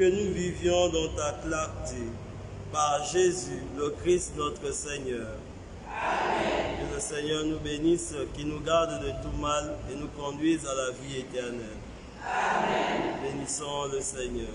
que nous vivions dans ta clarté. Par Jésus, le Christ notre Seigneur. Amen. Que le Seigneur nous bénisse, qui nous garde de tout mal et nous conduise à la vie éternelle. Amen. Bénissons le Seigneur.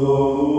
Lord.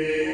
Amen.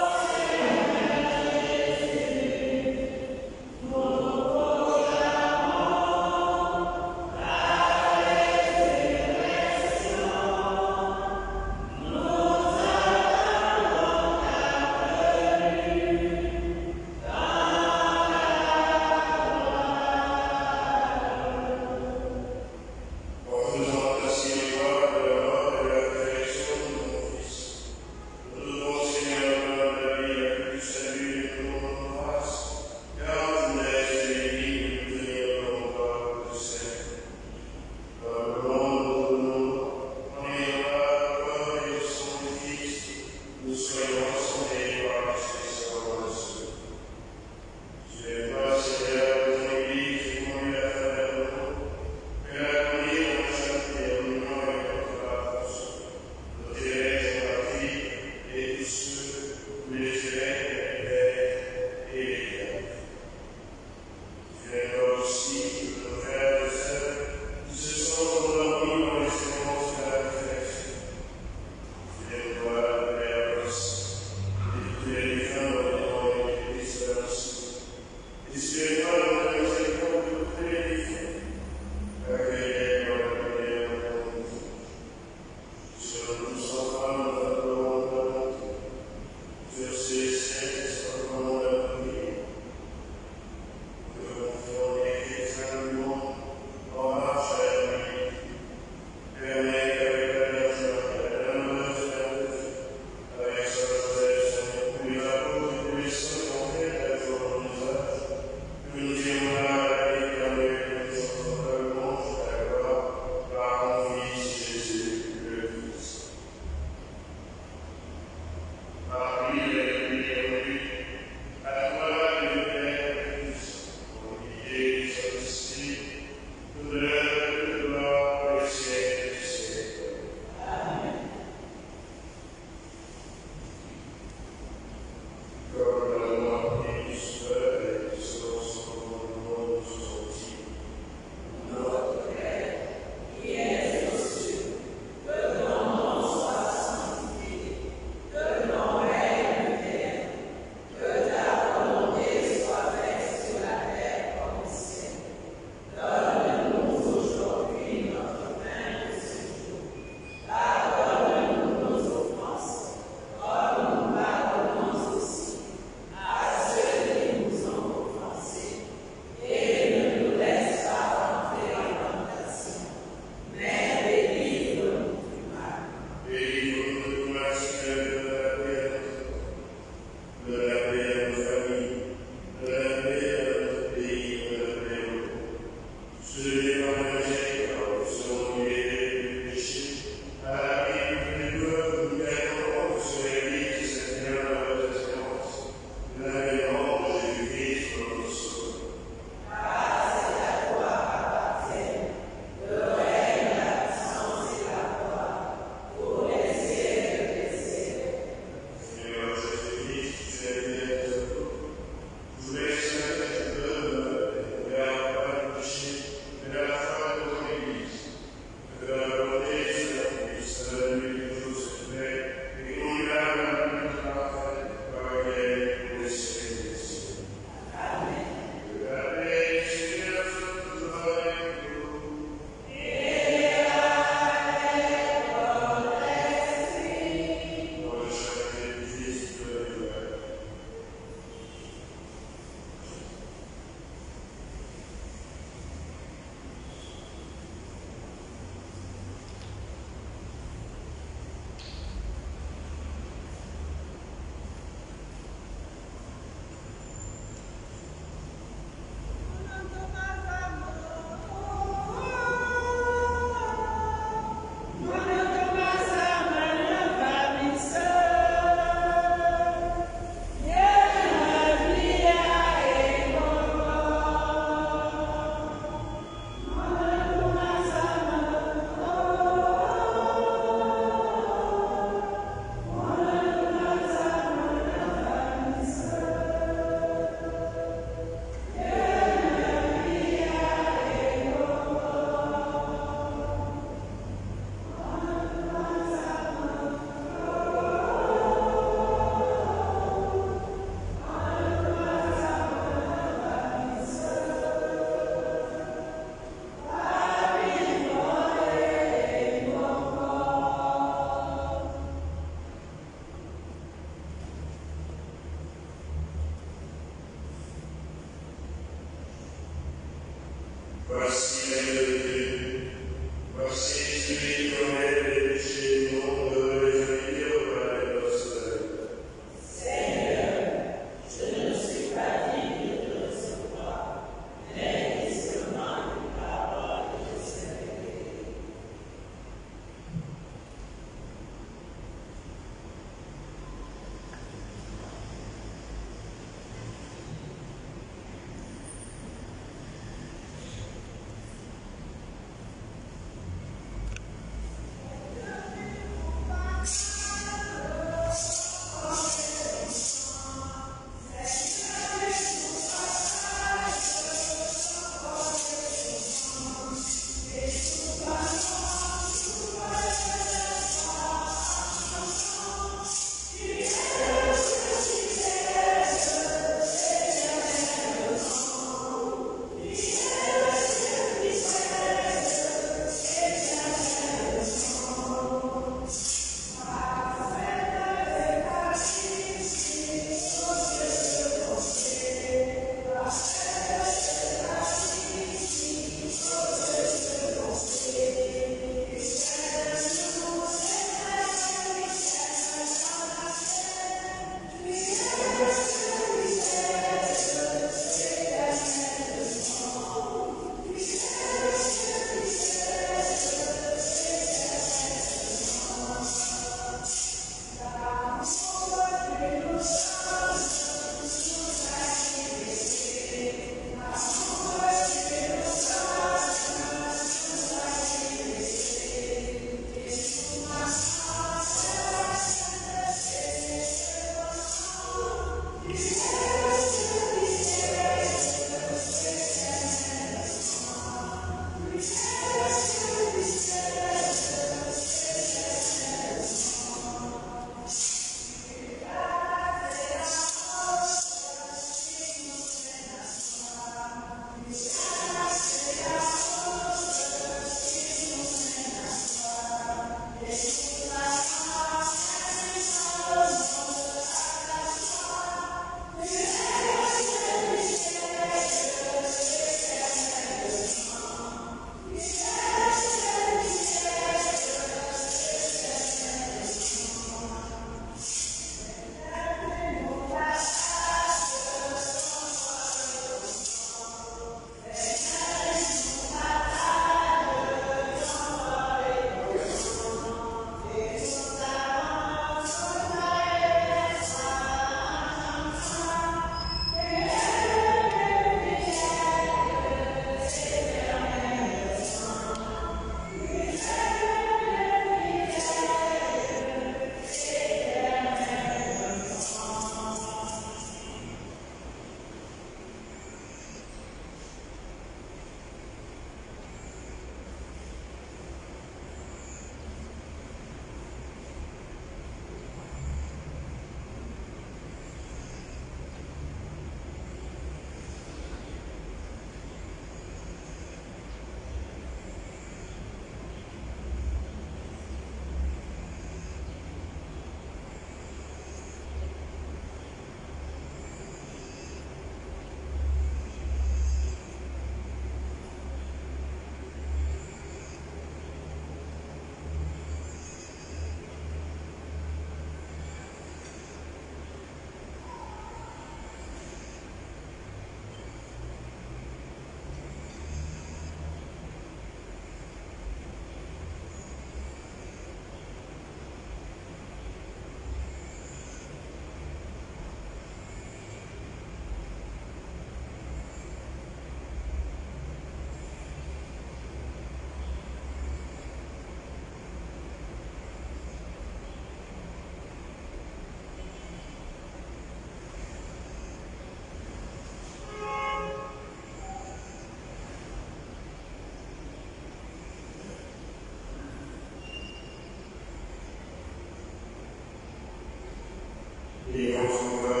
Et